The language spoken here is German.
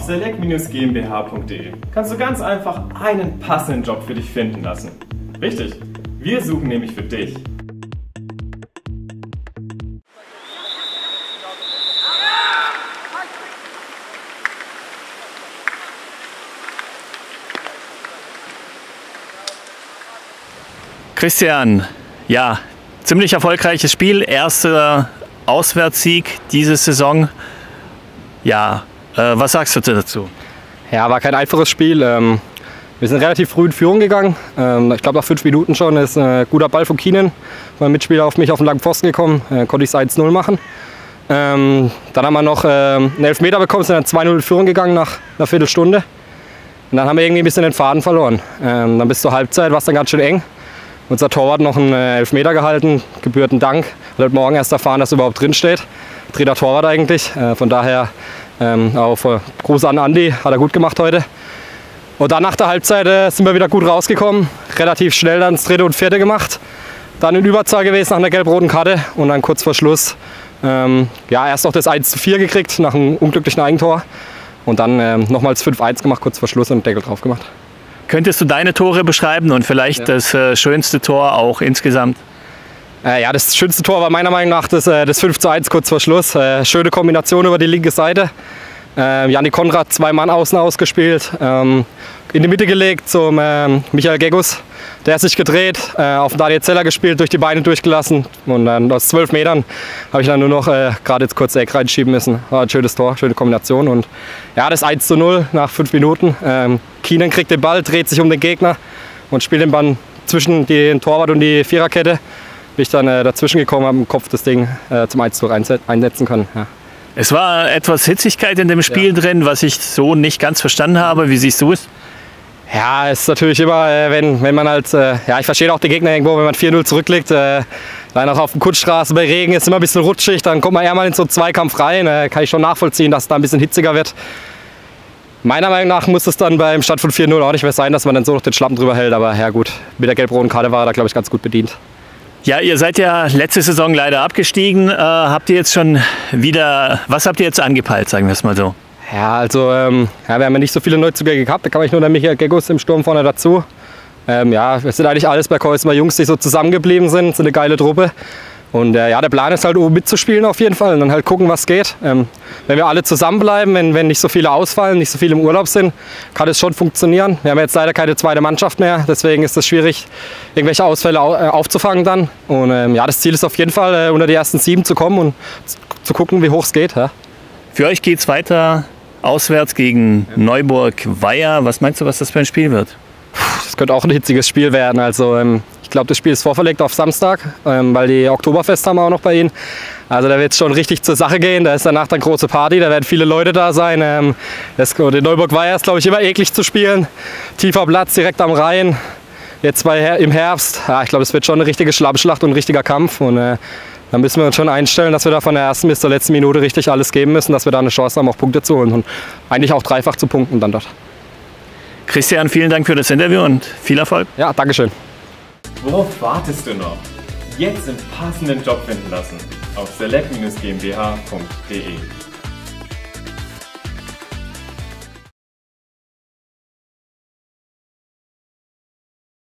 select-gmbh.de kannst du ganz einfach einen passenden Job für dich finden lassen. Richtig, wir suchen nämlich für dich. Christian, ja, ziemlich erfolgreiches Spiel, erster Auswärtssieg diese Saison. Ja, was sagst du dazu? Ja, war kein einfaches Spiel. Ähm, wir sind relativ früh in Führung gegangen. Ähm, ich glaube, nach fünf Minuten schon ist ein guter Ball von Kienen. Mein Mitspieler auf mich auf den langen Pfosten gekommen, äh, konnte ich es 1-0 machen. Ähm, dann haben wir noch einen Elfmeter bekommen, sind dann 2-0 in Führung gegangen nach einer Viertelstunde. Und dann haben wir irgendwie ein bisschen den Faden verloren. Dann bis zur Halbzeit war es dann ganz schön eng. Unser Torwart noch einen äh, Elfmeter gehalten, gebührten Dank. Heute Morgen erst erfahren, dass er überhaupt drin steht. Dritter Torwart eigentlich. Äh, von daher ähm, auch äh, Gruß an Andi, hat er gut gemacht heute. Und dann nach der Halbzeit äh, sind wir wieder gut rausgekommen. Relativ schnell dann das dritte und vierte gemacht. Dann in Überzahl gewesen nach einer gelb-roten Karte und dann kurz vor Schluss ähm, ja, erst noch das 1 zu 4 gekriegt nach einem unglücklichen Eigentor. Und dann ähm, nochmals 5-1 gemacht, kurz vor Schluss und Deckel drauf gemacht. Könntest du deine Tore beschreiben und vielleicht ja. das äh, schönste Tor auch insgesamt? Äh, ja, das schönste Tor war meiner Meinung nach das, äh, das 5 zu 1 kurz vor Schluss. Äh, schöne Kombination über die linke Seite. Äh, Janik Konrad zwei Mann außen ausgespielt, ähm, in die Mitte gelegt zum ähm, Michael Gegus. Der hat sich gedreht, äh, auf Daniel Zeller gespielt, durch die Beine durchgelassen. Und dann aus zwölf Metern habe ich dann nur noch äh, gerade jetzt kurz Eck reinschieben müssen. War ein schönes Tor, schöne Kombination. Und ja, das 1 zu 0 nach fünf Minuten. Ähm, Keenan kriegt den Ball, dreht sich um den Gegner und spielt den Ball zwischen den Torwart und die Viererkette. Bin ich dann äh, dazwischen gekommen, habe im Kopf das Ding äh, zum 1 zu 0 einsetzen können. Ja. Es war etwas Hitzigkeit in dem Spiel ja. drin, was ich so nicht ganz verstanden habe. Wie siehst du es? Ja, es ist natürlich immer, äh, wenn, wenn man halt, äh, ja, ich verstehe auch die Gegner irgendwo, wenn man 4-0 zurückliegt, äh, dann auch auf der Kurzstraße bei Regen ist immer ein bisschen rutschig, dann kommt man eher mal in so einen Zweikampf rein. Kann ich schon nachvollziehen, dass es da ein bisschen hitziger wird. Meiner Meinung nach muss es dann beim Stand von 4-0 auch nicht mehr sein, dass man dann so noch den Schlappen drüber hält. Aber ja gut, mit der gelb-roten Karte war er da, glaube ich, ganz gut bedient. Ja, ihr seid ja letzte Saison leider abgestiegen. Äh, habt ihr jetzt schon wieder, was habt ihr jetzt angepeilt, sagen wir es mal so? Ja, also ähm, ja, wir haben ja nicht so viele Neuzugänge gehabt. Da kam ich nur der Michael Gegus im Sturm vorne dazu. Ähm, ja, wir sind eigentlich alles bei Kreuzmer Jungs, die so zusammengeblieben sind. sind eine geile Truppe. Und äh, ja, der Plan ist halt oben mitzuspielen auf jeden Fall und dann halt gucken, was geht. Ähm, wenn wir alle zusammenbleiben, wenn, wenn nicht so viele ausfallen, nicht so viele im Urlaub sind, kann es schon funktionieren. Wir haben jetzt leider keine zweite Mannschaft mehr, deswegen ist es schwierig, irgendwelche Ausfälle au äh, aufzufangen dann. Und ähm, ja, das Ziel ist auf jeden Fall, äh, unter die ersten sieben zu kommen und zu gucken, wie hoch es geht. Ja. Für euch geht es weiter auswärts gegen. Neuburg-Weiher. Was meinst du, was das für ein Spiel wird? Das könnte auch ein hitziges Spiel werden. Also ähm, ich glaube, das Spiel ist vorverlegt auf Samstag, ähm, weil die Oktoberfest haben wir auch noch bei ihnen. Also da wird es schon richtig zur Sache gehen. Da ist danach dann große Party, da werden viele Leute da sein. Ähm, das, in Neuburg war es, glaube ich, immer eklig zu spielen. Tiefer Platz, direkt am Rhein. Jetzt bei, im Herbst. Ja, ich glaube, es wird schon eine richtige Schlammschlacht und ein richtiger Kampf. Und, äh, da müssen wir uns schon einstellen, dass wir da von der ersten bis zur letzten Minute richtig alles geben müssen, dass wir da eine Chance haben, auch Punkte zu holen und eigentlich auch dreifach zu punkten dann dort. Christian, vielen Dank für das Interview und viel Erfolg. Ja, Dankeschön. Worauf wartest du noch? Jetzt den passenden Job finden lassen auf select-gmbh.de.